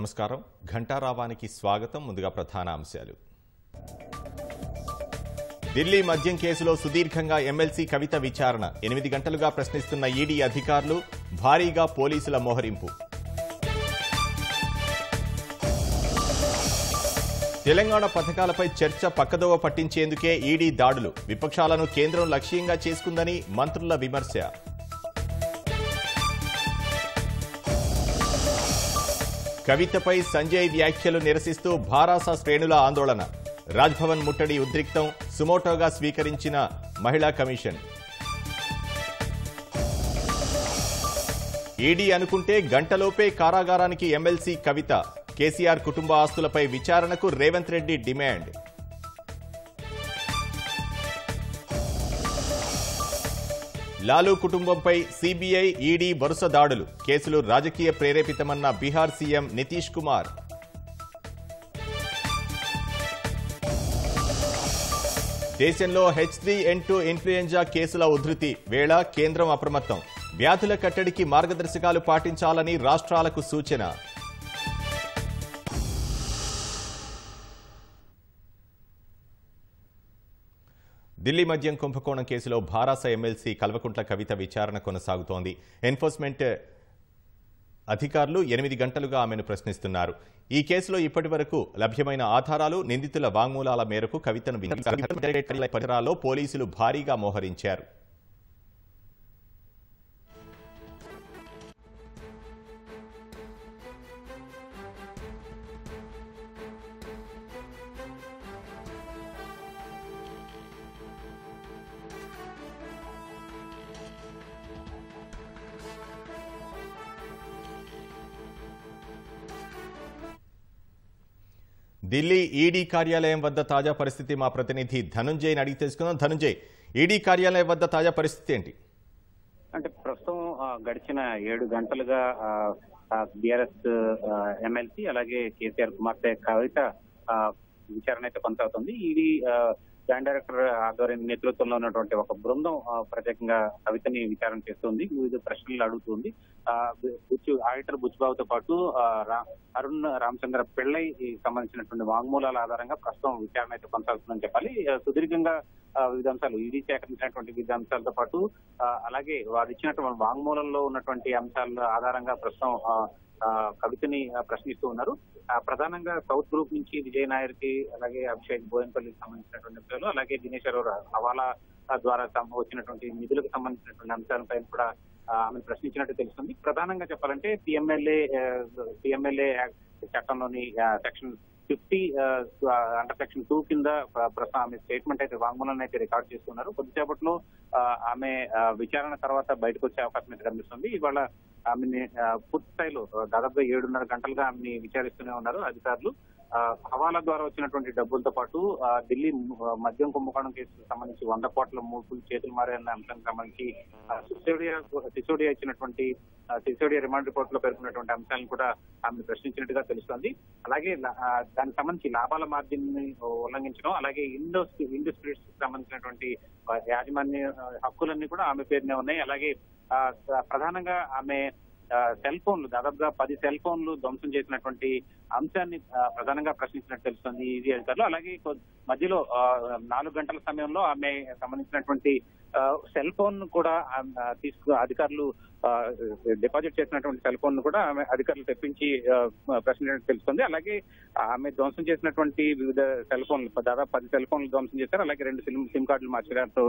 నమస్కారం. ఘంటారావానికి స్వాగతం. ముందుగా ప్రధాన అంశాలు. ఢిల్లీ మద్యం కేసులో సుదీర్ఘంగా ఎమ్మెల్సీ కవిత విచారణ. ఎనిమిది గంటలుగా ప్రశ్నిస్తున్న ఈడీ అధికారులు భారీగా పోలీసుల మోహరింపు. తెలంగాణ పథకాలపై చర్చ పక్కదోవ పట్టించేందుకే ఈడీ దాడులు. విపక్షాలను కేంద్రం లక్ష్యంగా చేసుకుందని మంత్రుల విమర్శ. కవితపై సంజయ్ వ్యాఖ్యలు నిరసిస్తూ భారాస శ్రేణుల ఆందోళన. రాజ్భవన్ ముట్టడి ఉద్రిక్తం సుమోటోగా స్వీకరించిన మహిళా కమిషన్. ఈడీ అనుకుంటే గంటలోపే కారాగారానికి ఎమ్మెల్సీ కవిత. కేసీఆర్ కుటుంబ ఆస్తులపై విచారణకు రేవంత్ రెడ్డి డిమాండ్. లాలూ కుటుంబంపై సీబీఐ ఈడీ వరుస దాడులు. కేసులు రాజకీయ ప్రేరేపితమన్న బీహార్ సీఎం నితీష్ కుమార్. దేశంలో H three N two influenza కేసుల ఉధృతి. వేళ కేంద్రం అప్రమత్తం. వ్యాధుల కట్టడికి మార్గదర్శకాలు పాటించాలని రాష్ట్రాలకు సూచన. ఢిల్లీ మద్యం కుంభకోణం కేసులో భారాస ఎమ్మెల్సీ కల్వకుంట్ల కవిత విచారణ కొనసాగుతోంది. ఎన్ఫోర్స్మెంట్ అధికారులు ఎనిమిది గంటలుగా ఆమెను ప్రశ్నిస్తున్నారు. ఈ కేసులో ఇప్పటి వరకు లభ్యమైన ఆధారాలు నిందితుల వాంగ్మూలాల మేరకు కవితను పరిసరాల్లో పోలీసులు భారీగా మోహరించారు. ఢిల్లీ ఈడీ కార్యాలయం వద్ద తాజా పరిస్థితి మా ప్రతినిధి ధనుంజయ్ని అడిగి తెలుసుకుందాం. ధనుంజయ్ ఈడీ కార్యాలయం వద్ద తాజా పరిస్థితి ఏంటి? అంటే ప్రస్తుతం గడిచిన ఏడు గంటలుగా బీఆర్ఎస్ ఎమ్మెల్సీ అలాగే కేసీఆర్ కుమార్తె కవిత విచారణ అయితే కొనసాగుతుంది. ఈడీ జాయింట్ డైరెక్టర్ ఆధ్వర్యం నేతృత్వంలో ఉన్నటువంటి ఒక బృందం ప్రత్యేకంగా కవితని విచారణ చేస్తుంది వివిధ ప్రశ్నలు అడుగుతుంది. బుచ్చు ఆడిటర్ బుచ్చిబాబుతో పాటు రా- అరుణ్ రామచంద్ర పెళ్ళై సంబంధించినటువంటి వాంగ్మూలాల ఆధారంగా ప్రస్తుతం విచారణ అయితే కొనసాగుతుందని చెప్పాలి. సుదీర్ఘంగా వివిధ అంశాలు ఈడీ సేకరించినటువంటి వివిధ అంశాలతో పాటు అలాగే వారు ఇచ్చినటువంటి వాంగ్మూలంలో ఉన్నటువంటి అంశాల ఆధారంగా ప్రస్తుతం కవితని ప్రశ్నిస్తూ ఉన్నారు. ప్రధానంగా సౌత్ గ్రూప్ నుంచి విజయ్ నాయర్కి అలాగే అభిషేక్ బోయన్పల్లికి సంబంధించినటువంటి అంశాలు అలాగే దినేష్ అరోరా హవాలా ద్వారా వచ్చినటువంటి నిధులకు సంబంధించినటువంటి అంశాలపై కూడా ఆమెను ప్రశ్నించినట్టు తెలుస్తుంది. ప్రధానంగా చెప్పాలంటే పిఎంఎల్ఏ పిఎంఎల్ఏ చట్టంలోని section fifty under section two కింద ఆమె స్టేట్మెంట్ అయితే వాంగ్మూలాన్ని అయితే రికార్డ్ చేస్తున్నారు. కొద్దిసేపట్లో ఆమె విచారణ తర్వాత బయటకు వచ్చే అవకాశం అయితే కనిపిస్తుంది. ఇవాళ ఆమెని పూర్తి స్థాయిలో దాదాపుగా ఏడున్నర గంటలుగా ఆమెని విచారిస్తూనే ఉన్నారు అధికారులు. హవాలా ద్వారా వచ్చినటువంటి డబ్బులతో పాటు ఆ, ఢిల్లీ మద్యం కుంభకోణం కేసుకు సంబంధించి వంద కోట్ల మూపులు చేతులు మారాయన్న అంశానికి సంబంధించి సిసోడియా సిసోడియా ఇచ్చినటువంటి సిసోడియా రిమాండ్ రిపోర్ట్లో పేర్కొన్నటువంటి అంశాలను కూడా ఆమె ప్రశ్నించినట్టుగా తెలుస్తోంది. అలాగే దానికి సంబంధించి లాభాల మార్జిన్ని ఉల్లంఘించడం అలాగే ఇండో ఇండో స్పిరిట్స్కి సంబంధించినటువంటి యాజమాన్య హక్కులన్నీ కూడా ఆమె పేరునే ఉన్నాయి. అలాగే ప్రధానంగా ఆమె సెల్ ఫోన్లు దాదాపుగా పది సెల్ ఫోన్లు ధ్వంసం చేసినటువంటి అంశాన్ని ప్రధానంగా ప్రశ్నించినట్టు తెలుస్తుంది ఈజీ అధికారులు అలాగే మధ్యలో నాలుగు గంటల సమయంలో ఆమె సంబంధించినటువంటి సెల్ ఫోన్ కూడా తీసుకు అధికారులు డిపాజిట్ చేసినటువంటి సెల్ ఫోన్ కూడా ఆమె అధికారులు తెప్పించి ప్రశ్నించినట్టు తెలుస్తుంది. అలాగే ఆమె ధ్వంసం చేసినటువంటి వివిధ సెల్ ఫోన్లు దాదాపు పది సెల్ ఫోన్లు ధ్వంసం చేశారు. అలాగే రెండు సిమ్ సిమ్ కార్డులు మార్చినట్టు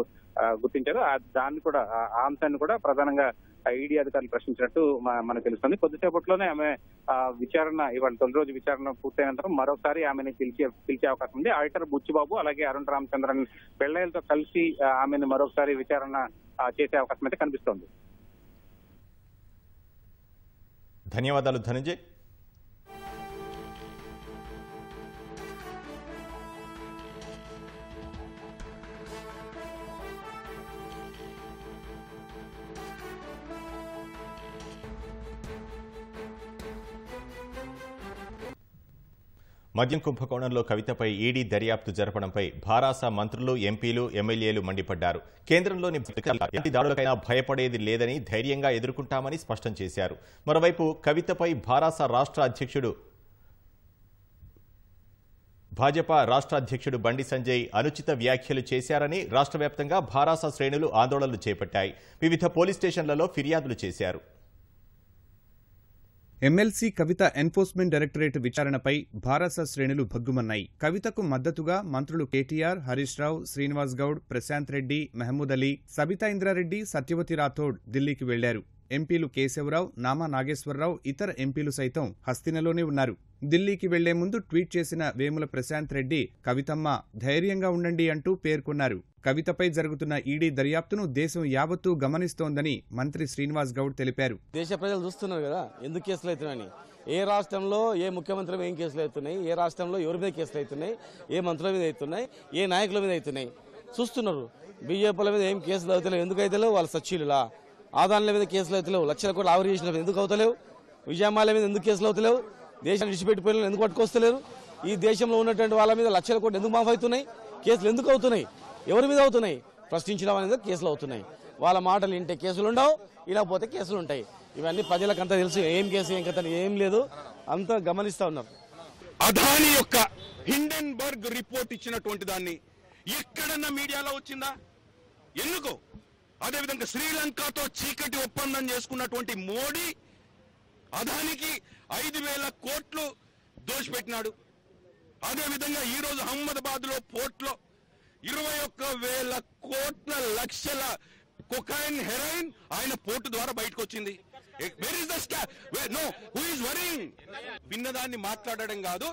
గుర్తించారు. దాన్ని కూడా ఆ అంశాన్ని కూడా ప్రధానంగా ఐడి అధికారులు ప్రశ్నించినట్టు మనకు తెలుస్తుంది. కొద్దిసేపట్లోనే ఆమె ఆ, విచారణ ఇవాళ తొలి రోజు విచారణ పూర్తయినంతరం మరోసారి ఆమెని పిలిచే పిలిచే అవకాశం ఉంది. ఆడిటర్ బుచ్చిబాబు అలాగే అరుణ్ రామచంద్రన్ పెళ్ళయ్యలతో కలిసి ఆమెను మరొకసారి విచారణ చేసే అవకాశం అయితే కనిపిస్తోంది. ధన్యవాదాలు ధనంజయ్. మద్యం కుంభకోణంలో కవితపై ఈడీ దర్యాప్తు జరపడంపై భారాస మంత్రులు ఎంపీలు ఎమ్మెల్యేలు మండిపడ్డారు. కేంద్రంలోని దాడులకైనా భయపడేది లేదని ధైర్యంగా ఎదుర్కొంటామని స్పష్టం చేశారు. మరోవైపు కవితపై భారాస రాష్ట్ర అధ్యక్షుడు భాజపా రాష్ట్ర అధ్యక్షుడు బండి సంజయ్ అనుచిత వ్యాఖ్యలు చేశారని రాష్ట్ర వ్యాప్తంగా భారాస శ్రేణులు ఆందోళనలు చేపట్టాయి. వివిధ పోలీస్ స్టేషన్లలో ఫిర్యాదులు చేశారు. ఎమ్మెల్సీ కవిత ఎన్ఫోర్స్మెంట్ డైరెక్టరేట్ విచారణపై భారస శ్రేణులు భగ్గుమన్నాయి. కవితకు మద్దతుగా మంత్రులు కేటీఆర్ హరీష్ రావు శ్రీనివాస్ గౌడ్ ప్రశాంత్ రెడ్డి మహమూద్ అలీ సబితా ఇంద్రారెడ్డి సత్యవతి రాథోడ్ ఢిల్లీకి వెళ్ళారు. ఎంపీలు కేశవరావు నామా నాగేశ్వరరావు ఇతర ఎంపీలు సైతం హస్తినలోనే ఉన్నారు. ఢిల్లీకి వెళ్ళే ముందు ట్వీట్ చేసిన వేముల ప్రశాంత్ రెడ్డి కవితమ్మ ధైర్యంగా ఉండండి అంటూ పేర్కొన్నారు. కవితపై జరుగుతున్న ఈడీ దర్యాప్తును దేశం యావత్తూ గమనిస్తోందని మంత్రి శ్రీనివాస్ గౌడ్ తెలిపారు. దేశ ప్రజలు చూస్తున్నారు కదా ఎందుకు కేసులు అవుతున్నాయని. ఏ రాష్ట్రంలో ఏ ముఖ్యమంత్రి మీద ఏం కేసులు అవుతున్నాయి ఏ రాష్ట్రంలో ఎవరి మీద కేసులు అవుతున్నాయి ఏ మంత్రుల మీద అవుతున్నాయి ఏ నాయకుల మీద అవుతున్నాయి. చూస్తున్నారు. బీజేపీల మీద ఏం కేసులు అవుతలేవు ఎందుకు అవుతలేవు వాళ్ళ సచ్చీలులా ఆదాన్ల మీద కేసులు అవుతలేవు. లక్షల కోట్లు ఆవరి చేసిన ఎందుకు అవుతలేవు? విజయమాల మీద ఎందుకు కేసులు అవుతలేవు? దేశాన్ని విడిచిపెట్టిపోయిన ఎందుకు పట్టుకొస్తలేరు? ఈ దేశంలో ఉన్నటువంటి వాళ్ళ మీద లక్షల కోట్లు ఎందుకు మాఫ్ అవుతున్నాయి? కేసులు ఎందుకు అవుతున్నాయి? ఎవరి మీద అవుతున్నాయి? ప్రశ్నించిన వాళ్ళ మీద కేసులు అవుతున్నాయి. వాళ్ళ మాటలు వింటే కేసులు ఉండవు ఇలా పోతే కేసులు ఉంటాయి. ఇవన్నీ ప్రజలకంతా తెలుసు. ఏం కేసు ఏం కథ ఏం లేదు. అంతా గమనిస్తా ఉన్నారు అదాని యొక్క హిండెన్బర్గ్ రిపోర్ట్ ఇచ్చినటువంటి దాన్ని ఎక్కడన్నా మీడియాలో వచ్చిందా? ఎందుకు? అదేవిధంగా శ్రీలంకతో చీకటి ఒప్పందం చేసుకున్నటువంటి మోడీ అదానికి ఐదు వేల కోట్లు దోషిపెట్టినాడు. అదేవిధంగా ఈ రోజు అహ్మదాబాద్లో పోర్ట్లో ఇరవై ఒక్క వేల కోట్ల లక్షల కొకైన్ హెరాయిన్ ఆయన పోర్టు ద్వారా బయటకు వచ్చింది where is the no who is worrying విన్నదాన్ని మాట్లాడడం కాదు.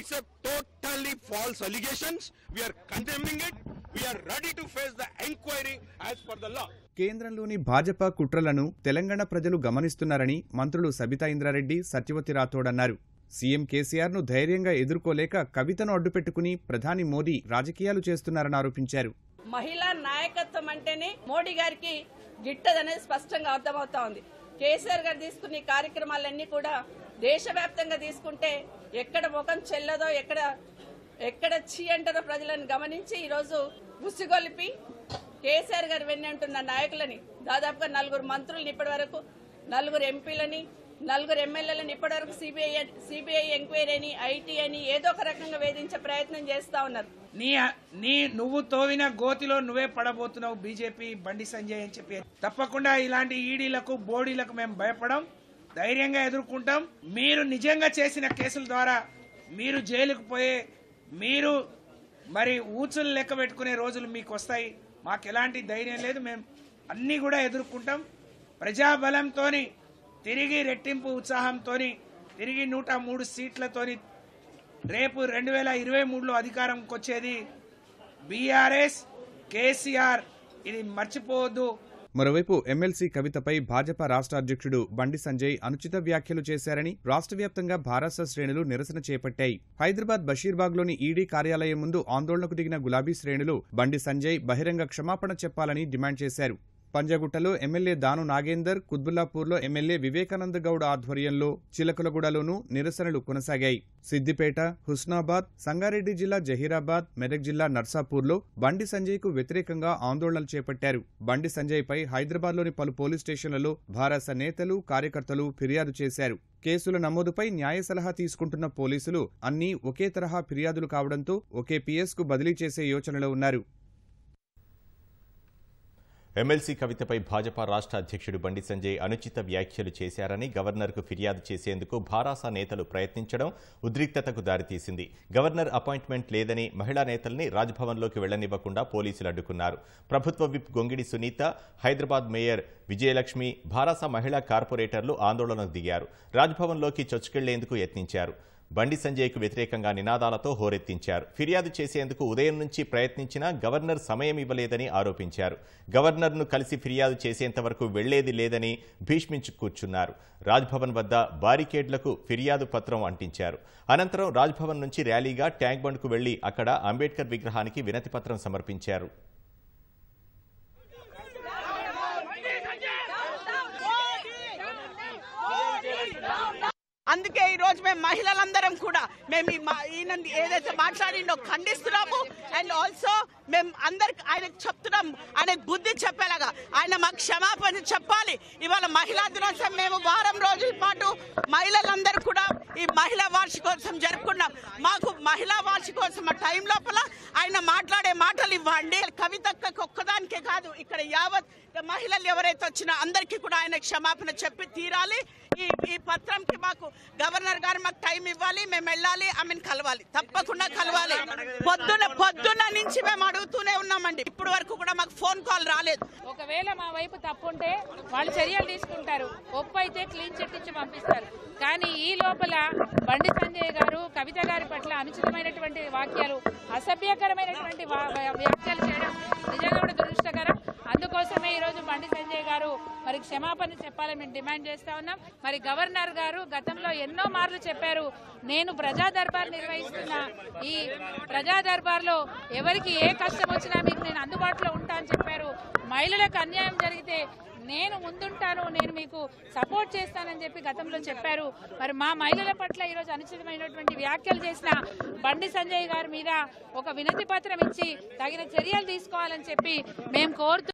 It's a totally false allegations we're condemning it we're ready to face the enquiry as per the law కేంద్రంలోని భాజపా కుట్రలను తెలంగాణ ప్రజలు గమనిస్తున్నారని మంత్రులు సబితా ఇంద్రారెడ్డి సత్యవతి రాథోడ్ అన్నారు. సీఎం కేసీఆర్ను ధైర్యంగా ఎదుర్కోలేక కవితను అడ్డుపెట్టుకుని ప్రధాని మోదీ రాజకీయాలు చేస్తున్నారని ఆరోపించారు. మహిళా నాయకత్వం అంటేనే మోడీ గారికి గిట్టదనేది స్పష్టంగా అర్థమవుతా ఉంది. కేసీఆర్ గారు తీసుకున్న ఈ కార్యక్రమాలన్నీ కూడా దేశవ్యాప్తంగా తీసుకుంటే ఎక్కడ ముఖం చెల్లదో ఎక్కడ ఎక్కడ చీ అంటారో ప్రజలను గమనించి ఈరోజు ఉసిగొలిపి కేసీఆర్ గారు వెన్నంటున్న నాయకులని దాదాపుగా నలుగురు మంత్రులను ఇప్పటి వరకు నలుగురు ఎంపీలని నలుగురు ఎమ్మెల్యేలను ఇప్పటి వరకు సిబిఐ సిబిఐ ఎంక్వైరీ అని ఐటీ అని ఏదో ఒక రకంగా వేధించే ప్రయత్నం చేస్తా ఉన్నారు. నీ నీ నువ్వు తోవిన గోతిలో నువ్వే పడబోతున్నావు బీజేపీ బండి సంజయ్ అని చెప్పి. తప్పకుండా ఇలాంటి ఈడీలకు బోడీలకు మేము భయపడం ధైర్యంగా ఎదుర్కొంటాం. మీరు నిజంగా చేసిన కేసుల ద్వారా మీరు జైలుకు పోయే మీరు మరి ఊచులు లెక్క పెట్టుకునే రోజులు మీకు వస్తాయి మాకు ఎలాంటి ధైర్యం లేదు. మేము అన్నీ కూడా ఎదుర్కొంటాం. ప్రజాబలంతో తిరిగి రెట్టింపు ఉత్సాహంతోని తిరిగి నూట మూడు సీట్లతోని రేపు రెండు వేల ఇరవై మూడులో అధికారంకి వచ్చేది బీఆర్ఎస్ కేసీఆర్. ఇది మర్చిపోవద్దు. మరోవైపు ఎమ్మెల్సీ కవితపై భాజపా రాష్ట్ర అధ్యక్షుడు బండి సంజయ్ అనుచిత వ్యాఖ్యలు చేశారని రాష్ట్ర వ్యాప్తంగా భారత శ్రేణులు నిరసన చేపట్టాయి. హైదరాబాద్ బషీర్బాగ్లోని ఈడీ కార్యాలయం ముందు ఆందోళనకు దిగిన గులాబీ శ్రేణులు బండి సంజయ్ బహిరంగ క్షమాపణ చెప్పాలని డిమాండ్ చేశారు. పంజాగుట్టలో ఎమ్మెల్యే దాను నాగేందర్ కుత్బుల్లాపూర్లో ఎమ్మెల్యే వివేకానంద గౌడ్ ఆధ్వర్యంలో చిలకలగూడలోనూ నిరసనలు కొనసాగాయి. సిద్దిపేట హుస్నాబాద్ సంగారెడ్డి జిల్లా జహీరాబాద్ మెదక్ జిల్లా నర్సాపూర్లో బండి సంజయ్కు వ్యతిరేకంగా ఆందోళనలు చేపట్టారు. బండి సంజయ్పై హైదరాబాద్లోని పలు పోలీస్ స్టేషన్లలో భారస నేతలు కార్యకర్తలు ఫిర్యాదు చేశారు. కేసుల నమోదుపై న్యాయ సలహా తీసుకుంటున్న పోలీసులు అన్నీ ఒకే తరహా ఫిర్యాదులు కావడంతో ఒకే పిఎస్కు బదిలీ చేసే యోచనలో ఉన్నారు. ఎమ్మెల్సీ కవితపై భాజపా రాష్ట్ర అధ్యక్షుడు బండి సంజయ్ అనుచిత వ్యాఖ్యలు చేశారని గవర్నర్కు ఫిర్యాదు చేసేందుకు భారాసా నేతలు ప్రయత్నించడం ఉద్రిక్తతకు దారితీసింది. గవర్నర్ అపాయింట్మెంట్ లేదని మహిళా నేతల్ని రాజ్భవన్లోకి వెళ్ళనివ్వకుండా పోలీసులు అడ్డుకున్నారు. ప్రభుత్వ విప్ గొంగిడి సునీత హైదరాబాద్ మేయర్ విజయలక్ష్మి భారాస మహిళా కార్పొరేటర్లు ఆందోళనకు దిగారు. రాజ్భవన్లోకి చొచ్చుకెళ్ళేందుకు యత్నించారు. బండి సంజయ్కు వ్యతిరేకంగా నినాదాలతో హోరెత్తించారు. ఫిర్యాదు చేసేందుకు ఉదయం నుంచి ప్రయత్నించినా గవర్నర్ సమయం ఇవ్వలేదని ఆరోపించారు. గవర్నర్ను కలిసి ఫిర్యాదు చేసేంత వరకు వెళ్ళేది లేదని భీష్మించు కూర్చున్నారు. రాజ్భవన్ వద్ద బారికేడ్లకు ఫిర్యాదు పత్రం అంటించారు. అనంతరం రాజ్భవన్ నుంచి ర్యాలీగా ట్యాంక్ బండ్కు వెళ్ళి అక్కడ అంబేద్కర్ విగ్రహానికి వినతిపత్రం సమర్పించారు. అందుకే ఈ రోజు మేము మహిళలందరం కూడా మేము మా- ఈయన ఏదైతే మాట్లాడిండో ఖండిస్తున్నాము. అండ్ ఆల్సో మేము అందరికి ఆయనకు చెప్తున్నాం. ఆయనకు బుద్ధి చెప్పేలాగా ఆయన మాకు క్షమాపణ చెప్పాలి. ఇవాళ మహిళా దినోత్సవం మేము వారం రోజుల పాటు మహిళలందరూ కూడా ఈ మహిళా వార్షికోత్సవం జరుపుకున్నాం. మాకు మహిళా వార్షికోత్సవం టైం లోపల ఆయన మాట్లాడే మాటలు ఇవ్వండి. కవితక్కకు ఒక్కదానికే కాదు ఇక్కడ యావత్ మహిళలు ఎవరైతే వచ్చినా అందరికీ కూడా ఆయన క్షమాపణ చెప్పి తీరాలి. ఈ ఈ పత్రంకి మాకు గవర్నర్ గారు మాకు టైం ఇవ్వాలి మేము వెళ్ళాలి ఆమెను కలవాలి. తప్పకుండా కలవాలి. పొద్దున పొద్దున నుంచి మేము అడుగుతూనే ఉన్నామండి. ఇప్పటి వరకు కూడా మాకు ఫోన్ కాల్ రాలేదు. ఒకవేళ మా వైపు తప్పు ఉంటే వాళ్ళు చర్యలు తీసుకుంటారు. ఒప్పు అయితే క్లీన్ చిట్ ఇచ్చి పంపిస్తారు. కానీ ఈ లోపల బండి సంజయ్ గారు కవిత గారి పట్ల అనుచితమైనటువంటి వాక్యాలు అసభ్యకరమైనటువంటి వా- వ్యాఖ్యలు చేయడం నిజంగా కూడా దురదృష్టకరం. అందుకోసమే ఈరోజు బండి సంజయ్ గారు మరి క్షమాపణ చెప్పాలని మేము డిమాండ్ చేస్తా ఉన్నాం. మరి గవర్నర్ గారు గతంలో ఎన్నో మార్లు చెప్పారు నేను ప్రజా దర్బార్ నిర్వహిస్తున్న ఈ ప్రజా దర్బార్లో ఎవరికి ఏ కష్టం వచ్చినా మీకు నేను అందుబాటులో ఉంటా అని చెప్పారు. మహిళలకు అన్యాయం జరిగితే నేను ముందుంటాను నేను మీకు సపోర్ట్ చేస్తానని చెప్పి గతంలో చెప్పారు. మరి మా మహిళల పట్ల ఈరోజు అనుచితమైనటువంటి వ్యాఖ్యలు చేసిన బండి సంజయ్ గారి మీద ఒక వినతి పత్రం ఇచ్చి తగిన చర్యలు తీసుకోవాలని చెప్పి మేము కోరుతూ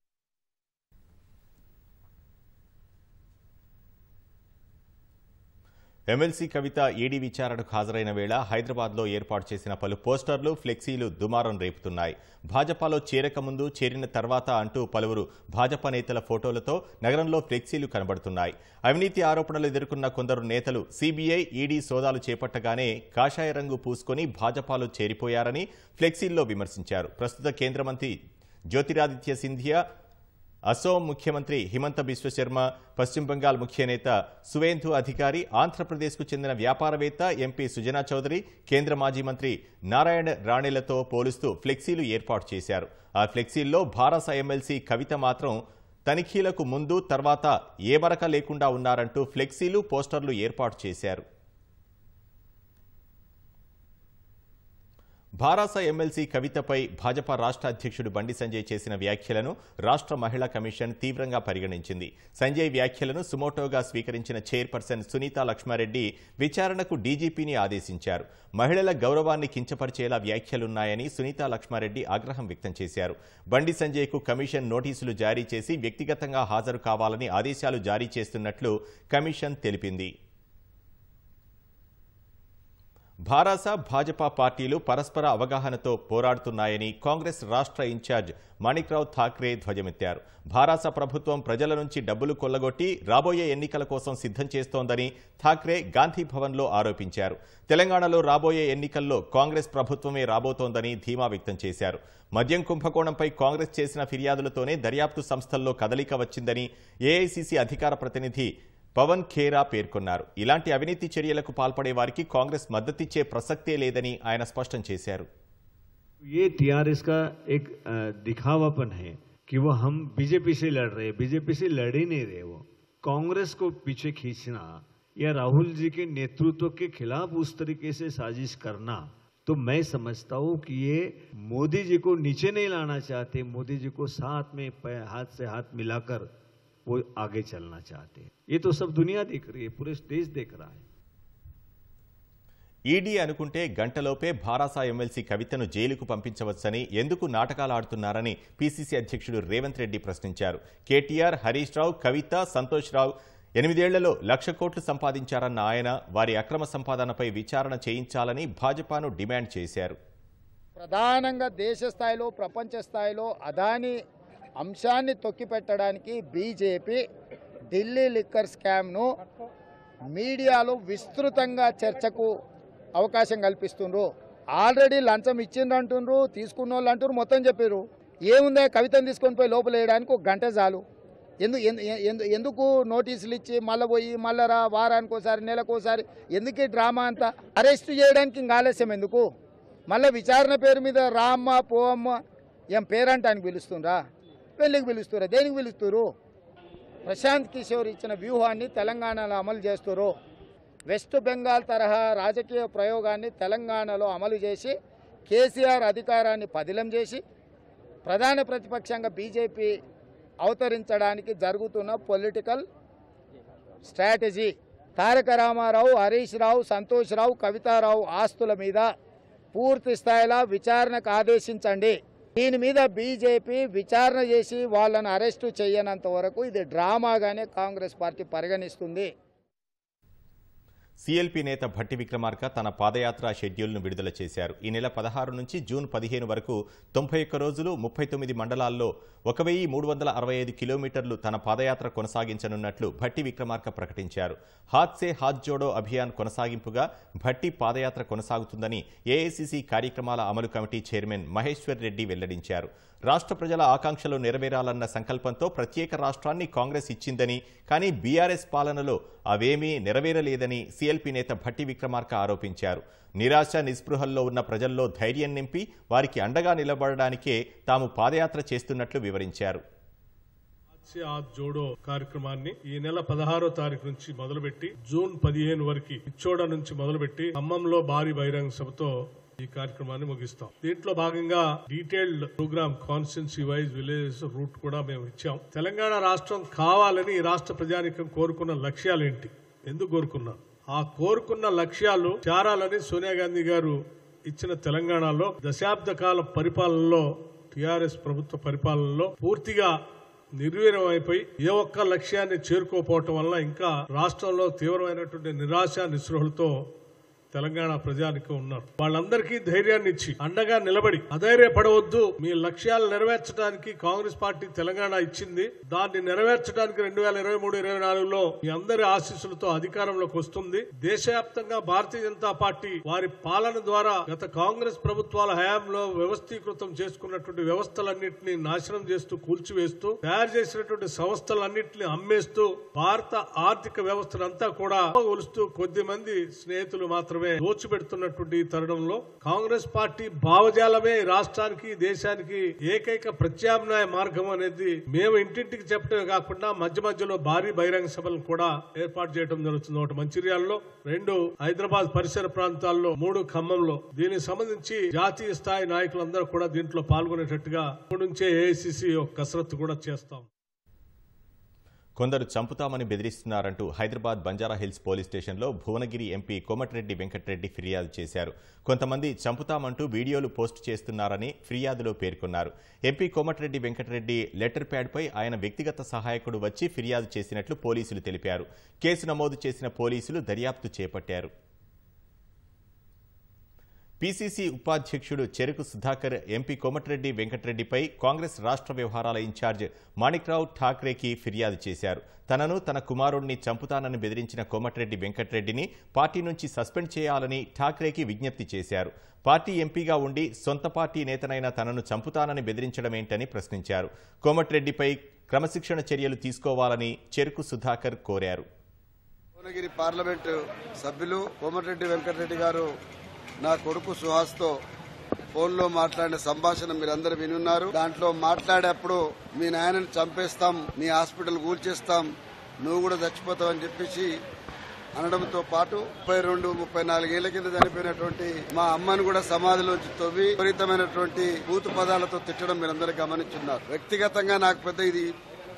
ఎమ్మెల్సీ కవిత ఈడీ విచారణకు హాజరైన వేళ హైదరాబాద్లో ఏర్పాటు చేసిన పలు పోస్టర్లు ఫ్లెక్సీలు దుమారం రేపుతున్నాయి. భాజపాలో చేరక ముందు చేరిన తర్వాత అంటూ పలువురు భాజపా నేతల ఫోటోలతో నగరంలో ఫ్లెక్సీలు కనబడుతున్నాయి. అవినీతి ఆరోపణలు ఎదుర్కొన్న కొందరు నేతలు సీబీఐ ఈడీ సోదాలు చేపట్టగానే కాషాయ రంగు పూసుకొని భాజపాలో చేరిపోయారని ఫ్లెక్సీల్లో విమర్శించారు. ప్రస్తుత కేంద్ర మంత్రి జ్యోతిరాదిత్య సింధియా అసోం ముఖ్యమంత్రి హిమంత బిశ్వశర్మ పశ్చిమ బెంగాల్ ముఖ్య నేత సువేందు అధికారి ఆంధ్రప్రదేశ్కు చెందిన వ్యాపారవేత్త ఎంపీ సుజనా చౌదరి కేంద్ర మాజీ మంత్రి నారాయణ రాణేలతో పోలుస్తూ ఫ్లెక్సీలు ఏర్పాటు చేశారు. ఆ ఫ్లెక్సీల్లో భారస ఎమ్మెల్సీ కవిత మాత్రం తనిఖీలకు ముందు తర్వాత ఏ మరక లేకుండా ఉన్నారంటూ ఫ్లెక్సీలు పోస్టర్లు ఏర్పాటు చేశారు. భారాస ఎమ్మెల్సీ కవితపై భాజపా రాష్ట్ర అధ్యక్షుడు బండి సంజయ్ చేసిన వ్యాఖ్యలను రాష్ట్ర మహిళా కమిషన్ తీవ్రంగా పరిగణించింది. సంజయ్ వ్యాఖ్యలను సుమోటోగా స్వీకరించిన చైర్పర్సన్ సునీత లక్ష్మారెడ్డి విచారణకు డీజీపీని ఆదేశించారు. మహిళల గౌరవాన్ని కించపరిచేలా వ్యాఖ్యలున్నాయని సునీత లక్ష్మారెడ్డి ఆగ్రహం వ్యక్తం చేశారు. బండి సంజయ్కు కమిషన్ నోటీసులు జారీ చేసి వ్యక్తిగతంగా హాజరు కావాలని ఆదేశాలు జారీ చేస్తున్నట్లు కమిషన్ తెలిపింది. భారాస భాజపా పార్టీలు పరస్పర అవగాహనతో పోరాడుతున్నాయని కాంగ్రెస్ రాష్ట్ర ఇన్ఛార్జ్ మాణిక్రావు ఠాక్రే ధ్వజమెత్తారు. భారాస ప్రభుత్వం ప్రజల నుంచి డబ్బులు కొల్లగొట్టి రాబోయే ఎన్నికల కోసం సిద్ధం చేస్తోందని ఠాక్రే గాంధీ భవన్లో ఆరోపించారు. తెలంగాణలో రాబోయే ఎన్నికల్లో కాంగ్రెస్ ప్రభుత్వమే రాబోతోందని ధీమా వ్యక్తం చేశారు. మద్యం కుంభకోణంపై కాంగ్రెస్ చేసిన ఫిర్యాదులతోనే దర్యాప్తు సంస్థల్లో కదలిక వచ్చిందని ఏఐసీసీ అధికార ప్రతినిధి పవన్ ఖేరా పేర్కొన్నారు ఇలాంటి అవినీతి చర్యలకు పాల్పడే వారికి కాంగ్రెస్ మద్దతిచ్చే ప్రసక్తే లేదని ఆయన స్పష్టం చేశారు ये टीआरएस का एक अ, दिखावापन है कि वो हम बीजेपी से लड़ रहे बीजेपी से लड़ ही नहीं रहे वो कांग्रेस को पीछे खींचना या राहुल जी के नेतृत्व के खिलाफ उस तरीके से साजिश करना तो मैं समझता हूं कि ये मोदी जी को नीचे नहीं लाना चाहते मोदी जी को साथ में पै- हाथ से हाथ मिलाकर वो आगे चलना चाहते हैं ये तो सब दुनिया देख रही है पूरे देश देख रहा है ఈడీ అనుకుంటే గంటలోపే భారాసా ఎమ్మెల్సీ కవితను జైలుకు పంపించవచ్చని ఎందుకు నాటకాలు ఆడుతున్నారని పీసీసీ అధ్యక్షుడు రేవంత్ రెడ్డి ప్రశ్నించారు కేటీఆర్ హరీష్ రావు కవిత సంతోష్ రావు ఎనిమిదేళ్లలో లక్ష కోట్లు సంపాదించారన్న ఆయన వారి అక్రమ సంపాదనపై విచారణ చేయించాలని భాజపాను డిమాండ్ చేశారు ప్రధానంగా దేశ స్థాయిలో ప్రపంచ స్థాయిలో అదాని అంశాన్ని తొక్కిపెట్టడానికి బీజేపీ ఢిల్లీ లిక్కర్ స్కామ్ను మీడియాలో విస్తృతంగా చర్చకు అవకాశం కల్పిస్తుండ్రు. ఆల్రెడీ లంచం ఇచ్చిండ్రంటుండ్రు తీసుకున్న వాళ్ళు అంటారు మొత్తం చెప్పారు ఏముందా కవితను తీసుకొని పోయి లోపల వేయడానికి ఒక గంట చాలు. ఎందు ఎందు- ఎందు- ఎందుకు నోటీసులు ఇచ్చి మళ్ళీ పోయి మళ్ళా రా వారానికి ఒకసారి నెలకోసారి ఎందుకు డ్రామా అంతా? అరెస్ట్ చేయడానికి ఇంకా ఆలస్యం ఎందుకు? మళ్ళీ విచారణ పేరు మీద రామ్మ పోమ్మ ఏం పేరంటానికి పిలుస్తుండ్రా? పెళ్ళికి పిలుస్తారు దేనికి పిలుస్తారు ప్రశాంత్ కిషోర్ ఇచ్చిన వ్యూహాన్ని తెలంగాణలో అమలు చేస్తారు వెస్ట్ బెంగాల్ తరహా రాజకీయ ప్రయోగాన్ని తెలంగాణలో అమలు చేసి కేసీఆర్ అధికారాన్ని పదిలం చేసి ప్రధాన ప్రతిపక్షంగా బీజేపీ అవతరించడానికి జరుగుతున్న పొలిటికల్ స్ట్రాటజీ. తారక రామారావు హరీష్ రావు సంతోష్ రావు కవితారావు ఆస్తుల మీద పూర్తి స్థాయిలో విచారణకు ఆదేశించండి. దీని మీద బీజేపీ విచారణ చేసి వాళ్ళను అరెస్టు చేయనంత వరకు ఇది డ్రామాగానే కాంగ్రెస్ పార్టీ పరిగణిస్తుంది. సీఎల్పీ నేత భట్టి విక్రమార్క తన పాదయాత్ర షెడ్యూల్ను విడుదల చేశారు. ఈ నెల పదహారు నుంచి జూన్ పదిహేను వరకు తొంభై ఒక్క రోజులు ముప్పై తొమ్మిది మండలాల్లో ఒక వెయ్యి మూడు వందల అరవై ఐదు కిలోమీటర్లు తన పాదయాత్ర కొనసాగించనున్నట్లు భట్టి విక్రమార్క ప్రకటించారు. హాత్ సే హాత్ జోడో అభియాన్ కొనసాగింపుగా భట్టి పాదయాత్ర కొనసాగుతుందని ఏఐసిసి కార్యక్రమాల అమలు కమిటీ చైర్మన్ మహేశ్వర్ రెడ్డి వెల్లడించారు. రాష్ట్ర ప్రజల ఆకాంక్షలు నెరవేరాలన్న సంకల్పంతో ప్రత్యేక రాష్ట్రాన్ని కాంగ్రెస్ ఇచ్చిందని కానీ బీఆర్ఎస్ పాలనలో అవేమీ నెరవేరలేదని సీఎల్పీ నేత భట్టి విక్రమార్క ఆరోపించారు. నిరాశ నిస్పృహల్లో ఉన్న ప్రజల్లో ధైర్యం నింపి వారికి అండగా నిలబడడానికే తాము పాదయాత్ర చేస్తున్నట్లు వివరించారు. సే ఆత్ జోడో కార్యక్రమాన్ని ఈ నెల పదహారో తారీఖు నుంచి మొదలుపెట్టి జూన్ పదిహేను వరకు ఇచ్చోడ నుంచి మొదలుపెట్టి ఖమ్మంలో భారీ బహిరంగ సభతో ఈ కార్యక్రమాన్ని ముగిస్తాం. దీంట్లో భాగంగా detailed programme constituency wise villages route కూడా మేము ఇచ్చాం. తెలంగాణ రాష్ట్రం కావాలని ఈ రాష్ట్ర ప్రజానికం కోరుకున్న లక్ష్యాలు ఏంటి ఎందుకు కోరుకున్నారు? ఆ కోరుకున్న లక్ష్యాలు చేరాలని సోనియా గాంధీ గారు ఇచ్చిన తెలంగాణలో దశాబ్ద కాల పరిపాలనలో టిఆర్ఎస్ ప్రభుత్వ పరిపాలనలో పూర్తిగా నిర్వీర్యం అయిపోయి ఏ ఒక్క లక్ష్యాన్ని చేరుకోపోవటం వల్ల ఇంకా రాష్ట్రంలో తీవ్రమైనటువంటి నిరాశ నిస్పృహలతో తెలంగాణ ప్రజానికి ఉన్నారు. వాళ్ళందరికీ ధైర్యాన్ని ఇచ్చి అండగా నిలబడి అధైర్యపడవద్దు. మీ లక్ష్యాలు నెరవేర్చడానికి కాంగ్రెస్ పార్టీ తెలంగాణ ఇచ్చింది. దాన్ని నెరవేర్చడానికి రెండు వేల ఇరవై మూడు ఇరవై నాలుగులో మీ అందరి ఆశీస్సులతో అధికారంలోకి వస్తుంది. దేశవ్యాప్తంగా భారతీయ జనతా పార్టీ వారి పాలన ద్వారా గత కాంగ్రెస్ ప్రభుత్వాల హయాంలో వ్యవస్థీకృతం చేసుకున్నటువంటి వ్యవస్థలన్నింటినీ నాశనం చేస్తూ కూల్చివేస్తూ తయారు చేసినటువంటి సంస్థలన్నింటినీ అమ్మేస్తూ భారత ఆర్థిక వ్యవస్థనంతా కూడా కొలుస్తూ కొద్ది మంది స్నేహితులు మాత్రం మాత్రమే దోచిపెడుతున్నటువంటి తరుణంలో కాంగ్రెస్ పార్టీ భావజాలమే రాష్ట్రానికి దేశానికి ఏకైక ప్రత్యామ్నాయ మార్గం అనేది మేము ఇంటింటికి చెప్పడమే కాకుండా మధ్య మధ్యలో భారీ బహిరంగ సభలు కూడా ఏర్పాటు చేయడం జరుగుతుంది. ఒకటి మంచిర్యాలలో రెండు హైదరాబాద్ పరిసర ప్రాంతాల్లో మూడు ఖమ్మంలో. దీనికి సంబంధించి జాతీయ స్థాయి నాయకులందరూ కూడా దీంట్లో పాల్గొనేటట్టుగా ఇప్పటి నుంచే ఏఐసిసి కసరత్తు కూడా చేస్తాం. కొందరు చంపుతామని బెదిరిస్తున్నారంటూ హైదరాబాద్ బంజారాహిల్స్ పోలీస్ స్టేషన్లో భువనగిరి ఎంపీ కోమటిరెడ్డి వెంకటరెడ్డి ఫిర్యాదు చేశారు. కొంతమంది చంపుతామంటూ వీడియోలు పోస్ట్ చేస్తున్నారని ఫిర్యాదులో పేర్కొన్నారు. ఎంపీ కోమటిరెడ్డి వెంకటరెడ్డి లెటర్ ప్యాడ్పై ఆయన వ్యక్తిగత సహాయకుడు వచ్చి ఫిర్యాదు చేసినట్లు పోలీసులు తెలిపారు. కేసు నమోదు చేసిన పోలీసులు దర్యాప్తు చేపట్టారు. పీసీసీ ఉపాధ్యక్షుడు చెరుకు సుధాకర్ ఎంపీ కోమటిరెడ్డి వెంకటరెడ్డిపై కాంగ్రెస్ రాష్ట్ర వ్యవహారాల ఇన్ఛార్జ్ మాణిక్రావు ఠాక్రేకి ఫిర్యాదు చేశారు. తనను తన కుమారుణ్ణి చంపుతానని బెదిరించిన కోమటిరెడ్డి వెంకటరెడ్డిని పార్టీ నుంచి సస్పెండ్ చేయాలని ఠాక్రేకి విజ్ఞప్తి చేశారు. పార్టీ ఎంపీగా ఉండి సొంత పార్టీ నేతనైన తనను చంపుతానని బెదిరించడమేంటని ప్రశ్నించారు. కోమటిరెడ్డిపై క్రమశిక్షణ చర్యలు తీసుకోవాలని చెరుకు సుధాకర్ కోరారు. భువనగిరి పార్లమెంటు సభ్యులు కోమటిరెడ్డి వెంకటరెడ్డి గారు నా కొడుకు సుహాస్తో ఫోన్లో మాట్లాడిన సంభాషణ మీరందరూ వినున్నారు. దాంట్లో మాట్లాడేప్పుడు మీ నాయనని చంపేస్తాం నీ హాస్పిటల్ కూల్చేస్తాం నువ్వు కూడా చచ్చిపోతావు అని చెప్పేసి అనడంతో పాటు ముప్పై రెండు ముప్పై నాలుగేళ్ళ కింద చనిపోయినటువంటి మా అమ్మను కూడా సమాధిలోంచి తవ్వి విపరీతమైనటువంటి కూతు పదాలతో తిట్టడం మీరందరూ గమనించున్నారు. వ్యక్తిగతంగా నాకు పెద్ద ఇది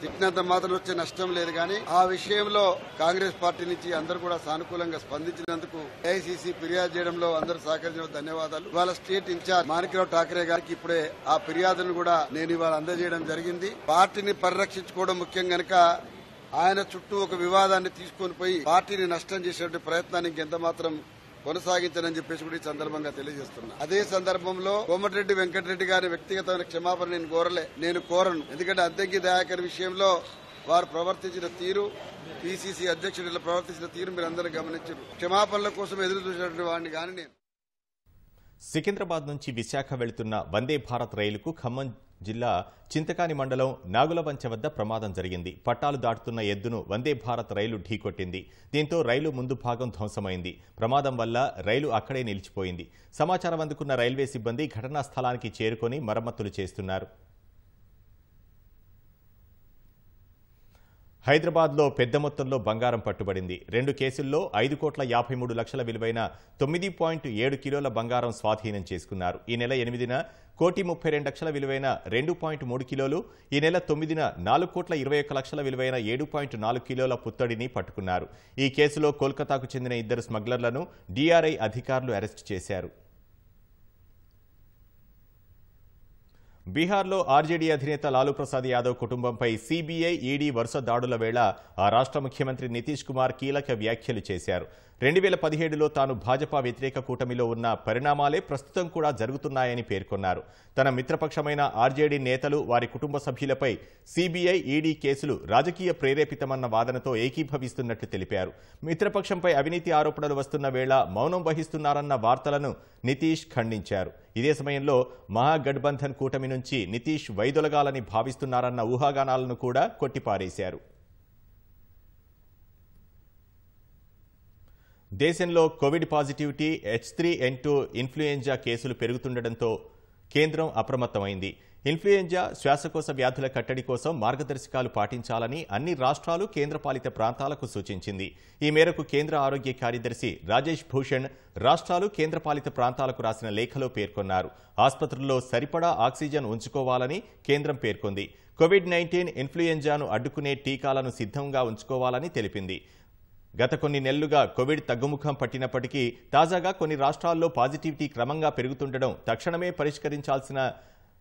తిట్టినంత మాత్రం వచ్చే నష్టం లేదు కానీ ఆ విషయంలో కాంగ్రెస్ పార్టీ నుంచి అందరూ కూడా సానుకూలంగా స్పందించినందుకు ఏఐసీసీ ఫిర్యాదు చేయడంలో అందరూ సహకరించిన ధన్యవాదాలు. ఇవాళ స్టేట్ ఇన్ఛార్జ్ మాణిక్రావు ఠాకరే గారికి ఇప్పుడే ఆ ఫిర్యాదును కూడా నేను ఇవాళ అందజేయడం జరిగింది. పార్టీని పరిరక్షించుకోవడం ముఖ్యం గనక ఆయన చుట్టూ ఒక వివాదాన్ని తీసుకొని పోయి పార్టీని నష్టం చేసేటువంటి ప్రయత్నానికి ఎంత మాత్రం కొనసాగించనని చెప్పేసి కూడా ఈ సందర్భంగా తెలియజేస్తున్నా. అదే సందర్భంలో కోమటిరెడ్డి వెంకటరెడ్డి గారి వ్యక్తిగతమైన క్షమాపణ నేను కోరలే నేను కోరను. ఎందుకంటే అద్దెకి దయాకర్ విషయంలో వారు ప్రవర్తించిన తీరు పిసిసి అధ్యక్షుడు ప్రవర్తించిన తీరు మీరు అందరూ గమనించారు. క్షమాపణల కోసం ఎదురు చూసినటువంటి వాడిని కానీ నేను. సికింద్రాబాద్ నుంచి విశాఖ వెళుతున్న వందే భారత్ రైలుకు ఖమ్మం జిల్లా చింతకాని మండలం నాగులవంచ వద్ద ప్రమాదం జరిగింది. పట్టాలు దాటుతున్న ఎద్దును వందే భారత్ రైలు ఢీకొట్టింది దీంతో రైలు ముందు భాగం ధ్వంసమైంది. ప్రమాదం వల్ల రైలు అక్కడే నిలిచిపోయింది. సమాచారం అందుకున్న రైల్వే సిబ్బంది ఘటనా స్థలానికి చేరుకొని మరమ్మతులు చేస్తున్నారు. హైదరాబాద్లో పెద్ద మొత్తంలో బంగారం పట్టుబడింది. రెండు కేసుల్లో ఐదు కోట్ల యాభై మూడు లక్షల విలువైన తొమ్మిది పాయింట్ ఏడు కిలోల బంగారం స్వాధీనం చేసుకున్నారు. ఈ నెల ఎనిమిదిన కోటి ముప్పై రెండు లక్షల విలువైన రెండు పాయింట్ మూడు కిలోలు ఈ నెల తొమ్మిదిన నాలుగు కోట్ల ఇరవై ఒక్క లక్షల విలువైన ఏడు పాయింట్ నాలుగు కిలోల పుత్తడిని పట్టుకున్నారు. ఈ కేసులో కోల్కతాకు చెందిన ఇద్దరు స్మగ్లర్లను డీఆర్ఐ అధికారులు అరెస్టు చేశారు. బీహార్లో ఆర్జేడీ అధినేత లాలూ ప్రసాద్ యాదవ్ కుటుంబంపై సీబీఐ ఈడీ వరుస దాడుల వేళ ఆ రాష్ట్ర ముఖ్యమంత్రి నితీష్ కుమార్ కీలక వ్యాఖ్యలు చేశారు. రెండు వేల పదిహేడులో తాను భాజపా వ్యతిరేక కూటమిలో ఉన్న పరిణామాలే ప్రస్తుతం కూడా జరుగుతున్నాయని పేర్కొన్నారు. తన మిత్రపక్షమైన ఆర్జేడీ నేతలు వారి కుటుంబ సభ్యులపై సీబీఐ ఈడీ కేసులు రాజకీయ ప్రేరేపితమన్న వాదనతో ఏకీభవిస్తున్నట్లు తెలిపారు. మిత్రపక్షంపై అవినీతి ఆరోపణలు వస్తున్న వేళ మౌనం వహిస్తున్నారన్న వార్తలను నితీష్ ఖండించారు. ఇదే సమయంలో మహాగఠబంధన్ కూటమి నుంచి నితీష్ వైదొలగాలని భావిస్తున్నారన్న ఊహాగానాలను కూడా కొట్టిపారేశారు. దేశంలో Covid positivity H three N two influenza కేసులు పెరుగుతుండటంతో కేంద్రం అప్రమత్తమైంది. ఇన్ఫ్లుయెంజా శ్వాసకోశ వ్యాధుల కట్టడి కోసం మార్గదర్శకాలు పాటించాలని అన్ని రాష్ట్రాలు కేంద్రపాలిత ప్రాంతాలకు సూచించింది. ఈ మేరకు కేంద్ర ఆరోగ్య కార్యదర్శి రాజేష్ భూషణ్ రాష్ట్రాలు కేంద్రపాలిత ప్రాంతాలకు రాసిన లేఖలో పేర్కొన్నారు. ఆసుపత్రుల్లో సరిపడా ఆక్సిజన్ ఉంచుకోవాలని కేంద్రం పేర్కొంది. కోవిడ్ నైన్టీన్ ఇన్ఫ్లుయెంజాను అడ్డుకునే టీకాలను సిద్ధంగా ఉంచుకోవాలని తెలిపింది. గత కొన్ని నెలలుగా కోవిడ్ తగ్గుముఖం పట్టినప్పటికీ తాజాగా కొన్ని రాష్ట్రాల్లో పాజిటివిటీ క్రమంగా పెరుగుతుండడం తక్షణమే పరిష్కరించాల్సిన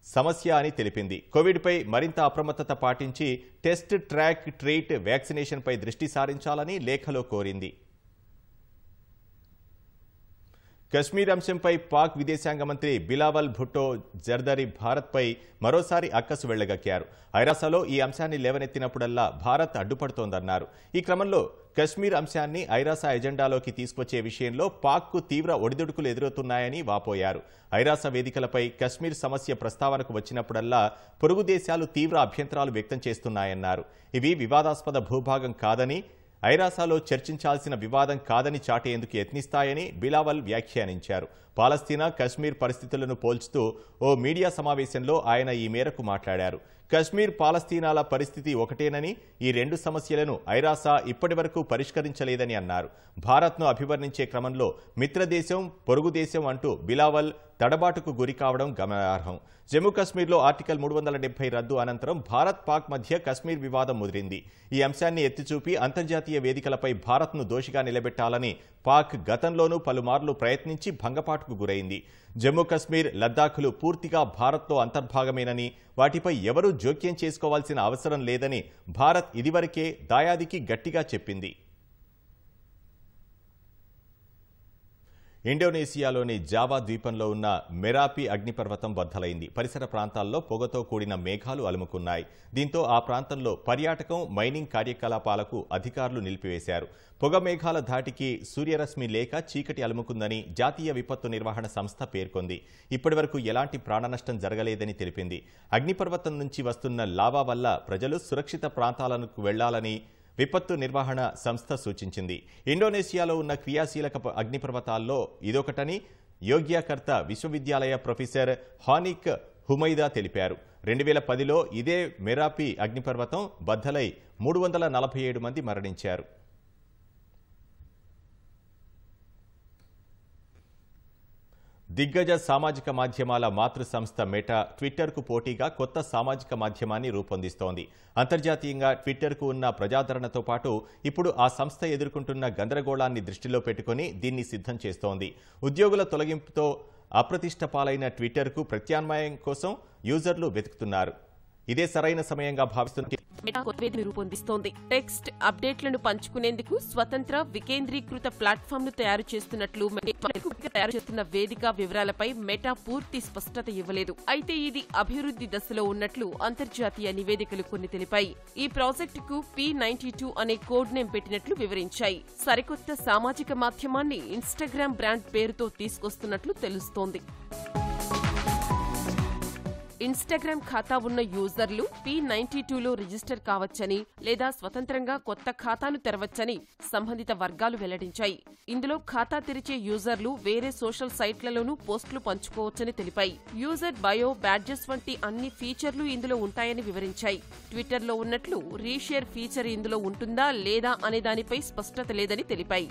సమస్య అని తెలిపింది. కోవిడ్పై మరింత అప్రమత్తత పాటించి టెస్ట్ ట్రాక్ ట్రీట్ వ్యాక్సినేషన్పై దృష్టి సారించాలని లేఖలో కోరింది. కశ్మీర్ అంశంపై పాక్ విదేశాంగ మంత్రి బిలావల్ భుట్టో జర్దరి భారత్పై మరోసారి అక్కసు వెళ్ళగక్కారు. ఐరాసలో ఈ అంశాన్ని లేవనెత్తినప్పుడల్లా భారత్ అడ్డుపడుతోందన్నారు. ఈ క్రమంలో కశ్మీర్ అంశాన్ని ఐరాస ఎజెండాలోకి తీసుకొచ్చే విషయంలో పాక్కు తీవ్ర ఒడిదుడుకులు ఎదురవుతున్నాయని వాపోయారు. ఐరాస వేదికలపై కశ్మీర్ సమస్య ప్రస్తావనకు వచ్చినప్పుడల్లా పొరుగు దేశాలు తీవ్ర అభ్యంతరాలు వ్యక్తం చేస్తున్నాయన్నారు. ఇవి వివాదాస్పద భూభాగం కాదని ఐరాసాలో చర్చించాల్సిన వివాదం కాదని చాటేందుకు యత్నిస్తాయని బిలావల్ వ్యాఖ్యానించారు. పాలస్తీనా కశ్మీర్ పరిస్థితులను పోల్చుతూ ఓ మీడియా సమావేశంలో ఆయన ఈ మేరకు మాట్లాడారు. కశ్మీర్ పాలస్తీనాల పరిస్థితి ఒకటేనని ఈ రెండు సమస్యలను ఐరాసా ఇప్పటివరకు పరిష్కరించలేదని అన్నారు. భారత్ను అభివర్ణించే క్రమంలో మిత్రదేశం పొరుగుదేశం అంటూ బిలావల్ తడబాటుకు గురి కావడం గమనార్హం. జమ్మూ కశ్మీర్లో ఆర్టికల్ మూడు వందల డెబ్బై రద్దు అనంతరం భారత్ పాక్ మధ్య కశ్మీర్ వివాదం ముదిరింది. ఈ అంశాన్ని ఎత్తిచూపి అంతర్జాతీయ వేదికలపై భారత్ను దోషిగా నిలబెట్టాలని పాక్ గతంలోనూ పలుమార్లు ప్రయత్నించి భంగపాటుకు గురైంది. జమ్మూ కశ్మీర్ లద్దాఖులు పూర్తిగా భారత్లో అంతర్భాగమేనని వాటిపై ఎవరూ జోక్యం చేసుకోవాల్సిన అవసరం లేదని భారత్ ఇదివరకే దాయాదికి గట్టిగా చెప్పింది. ఇండోనేషియాలోని జావా ద్వీపంలో ఉన్న మెరాపి అగ్నిపర్వతం బద్దలైంది పరిసర ప్రాంతాల్లో పొగతో కూడిన మేఘాలు అలుముకున్నాయి. దీంతో ఆ ప్రాంతంలో పర్యాటకం మైనింగ్ కార్యకలాపాలకు అధికారులు నిలిపివేశారు. పొగ మేఘాల ధాటికి సూర్యరశ్మి లేక చీకటి అలుముకుందని జాతీయ విపత్తు నిర్వహణ సంస్థ పేర్కొంది. ఇప్పటివరకు ఎలాంటి ప్రాణనష్టం జరగలేదని తెలిపింది. అగ్నిపర్వతం నుంచి వస్తున్న లావా వల్ల ప్రజలు సురక్షిత ప్రాంతాలకు వెళ్ళాలని విపత్తు నిర్వహణ సంస్థ సూచించింది. ఇండోనేషియాలో ఉన్న క్రియాశీలక అగ్నిపర్వతాల్లో ఇదొకటని యోగ్యాకర్త విశ్వవిద్యాలయ ప్రొఫెసర్ హానిక్ హుమైదా తెలిపారు. రెండు వేల పదిలో ఇదే మెరాపి అగ్నిపర్వతం బద్దలై మూడు వందల నలభై ఏడు మంది మరణించారు. దిగ్గజ సామాజిక మాధ్యమాల మాతృ సంస్థ మెటా ట్విట్టర్కు పోటీగా కొత్త సామాజిక మాధ్యమాన్ని రూపొందిస్తోంది. అంతర్జాతీయంగా ట్విట్టర్కు ఉన్న ప్రజాదరణతో పాటు ఇప్పుడు ఆ సంస్థ ఎదుర్కొంటున్న గందరగోళాన్ని దృష్టిలో పెట్టుకుని దీన్ని సిద్ధం చేస్తోంది. ఉద్యోగుల తొలగింపుతో అప్రతిష్ట పాలైన ట్విట్టర్కు ప్రత్యామ్నాయం కోసం యూజర్లు వెతుకుతున్నారు. ఇదే సరైన సమయంగా భావిస్తున్న మెటా కొత్వేదిని రూపొందిస్తోంది టెక్స్ట్ అప్డేట్లను పంచుకునేందుకు స్వతంత్ర వికేంద్రీకృత ప్లాట్ఫామ్ను తయారు చేస్తున్నట్లు తయారు చేస్తున్న వేదిక వివరాలపై మెటా పూర్తి స్పష్టత ఇవ్వలేదు. అయితే ఇది అభివృద్ధి దశలో ఉన్నట్లు అంతర్జాతీయ నివేదికలు కొన్ని తెలిపాయి. ఈ ప్రాజెక్టుకు పి నైన్టీ టూ అనే కోడ్ నేమ్ పెట్టినట్లు వివరించాయి. సరికొత్త సామాజిక మాధ్యమాన్ని ఇన్స్టాగ్రామ్ బ్రాండ్ పేరుతో తీసుకొస్తున్నట్లు తెలుస్తోంది. ఇన్స్టాగ్రామ్ ఖాతా ఉన్న యూజర్లు పి నైన్టీ టూలో రిజిస్టర్ కావచ్చని లేదా స్వతంత్రంగా కొత్త ఖాతాను తెరవచ్చని సంబంధిత వర్గాలు వెల్లడించాయి. ఇందులో ఖాతా తెరిచే యూజర్లు వేరే సోషల్ సైట్లలోనూ పోస్టులు పంచుకోవచ్చని తెలిపాయి. యూజర్ బయో బ్యాడ్జెస్ వంటి అన్ని ఫీచర్లు ఇందులో ఉంటాయని వివరించాయి. ట్విట్టర్లో ఉన్నట్లు రీషేర్ ఫీచర్ ఇందులో ఉంటుందా లేదా అనే దానిపై స్పష్టత లేదని తెలిపాయి.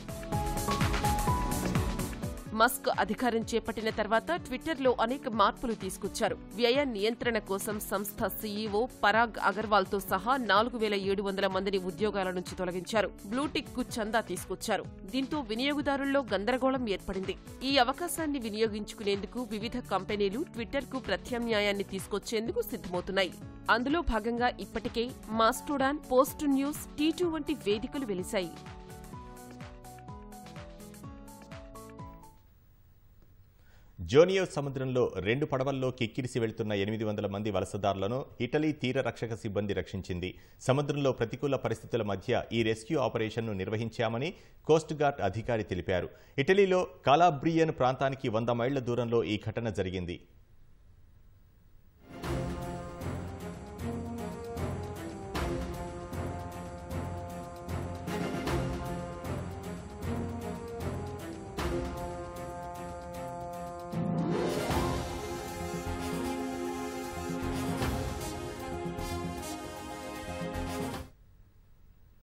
మస్క్ అధికారం చేపట్టిన తర్వాత ట్విట్టర్లో అనేక మార్పులు తీసుకొచ్చారు. వ్యయ నియంత్రణ కోసం సంస్థ సీఈఓ పరాగ్ అగర్వాల్తో సహా నాలుగు వేల ఏడు వందల మందిని ఉద్యోగాల నుంచి తొలగించారు. బ్లూటిక్కు చందా తీసుకొచ్చారు. దీంతో వినియోగదారుల్లో గందరగోళం ఏర్పడింది. ఈ అవకాశాన్ని వినియోగించుకునేందుకు వివిధ కంపెనీలు ట్విట్టర్కు ప్రత్యామ్నాయాన్ని తీసుకొచ్చేందుకు సిద్ధమవుతున్నాయి. అందులో భాగంగా ఇప్పటికే మాస్టోడాన్ పోస్ట్ న్యూస్ టీ వంటి వేదికలు వెలిశాయి. జోనియో సముద్రంలో రెండు పడవల్లో కిక్కిరిసి వెళ్తున్న ఎనిమిది వందల మంది వలసదారులను ఇటలీ తీర రక్షక సిబ్బంది రక్షించింది. సముద్రంలో ప్రతికూల పరిస్థితుల మధ్య ఈ రెస్క్యూ ఆపరేషన్ను నిర్వహించామని కోస్ట్ గార్డ్ అధికారి తెలిపారు. ఇటలీలో కాలాబ్రియన్ ప్రాంతానికి వంద మైళ్ళ దూరంలో ఈ ఘటన జరిగింది.